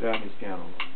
down his piano.